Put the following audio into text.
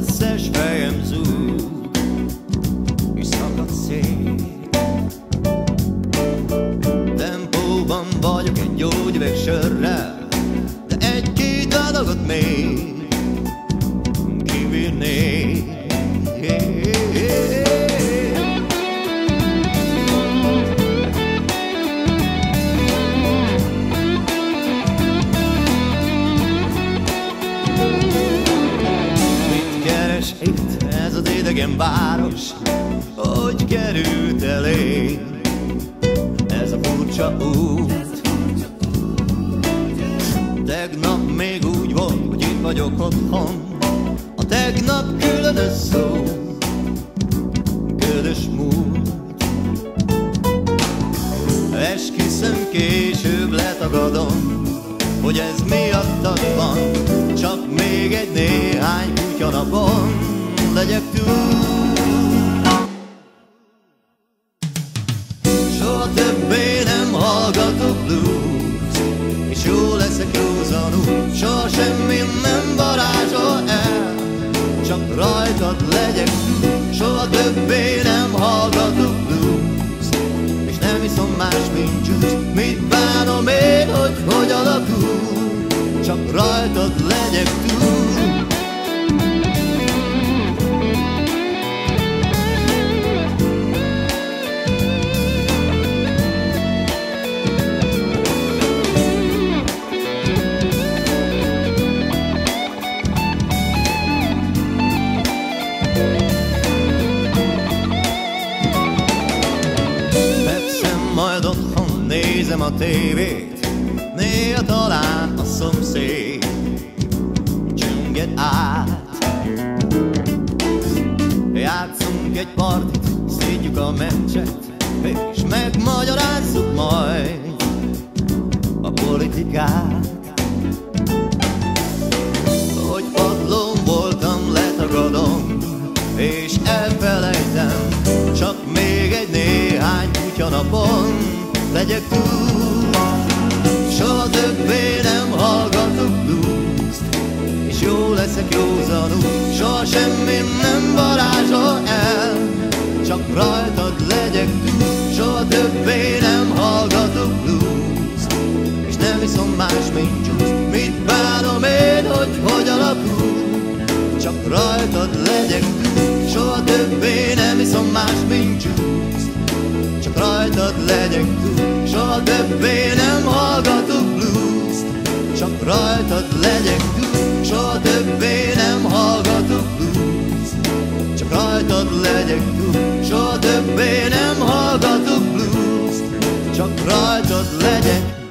chcesz, fejem zúg, és szakad szét. Itt. Ez az idegen város? Hogy került elé ez a furcsa út? Tegnap még úgy volt, hogy itt vagyok otthon. A tegnap különös szó Ködös múlt. Esküszöm később letagadom Hogy ez miattad van. Csak még egy néhány kutyanapon Legyek túl. Soha többé nem hallgatok blues És jó leszek józanul Soha semmi nem varázsol el Csak rajtad legyek. Túl Soha többé nem hallgatok blues És nem iszom más, mint juice. Mit bánom én, hogy hogy alakul? Csak rajtad legyek túl nézem a tévét Néha talán a szomszéd Csönget át. Játszunk egy partit, szédjük a meccset És megmagyarázzuk majd a politikát Legyek túl. Soha többé nem hallgatok blues És jó leszek józanul. Soha semmi nem varázsol el Csak rajtad legyek túl. Soha többé nem hallgatok blues És nem iszom más, mint juice Mit bánom én, hogy hogy alakul? Csak rajtad legyek túl. Soha többé nem iszom más, mint juice Csak rajtad legyek túl Soha többé nem hallgatok blues Csak rajtad legyek túl Soha többé nem hallgatok blues Csak rajtad legyek túl Soha többé nem hallgatok blues Csak rajtad legyek